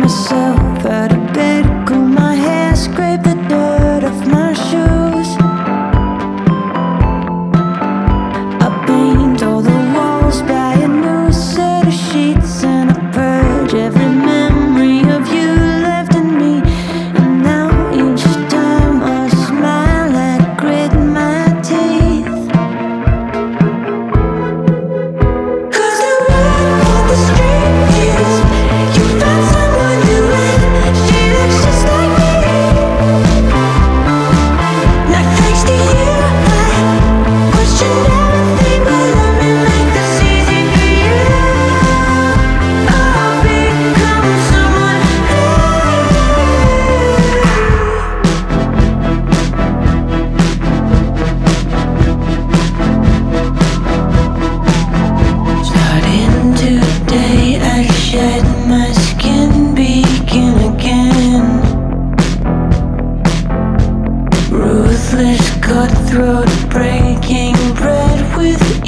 myself at a with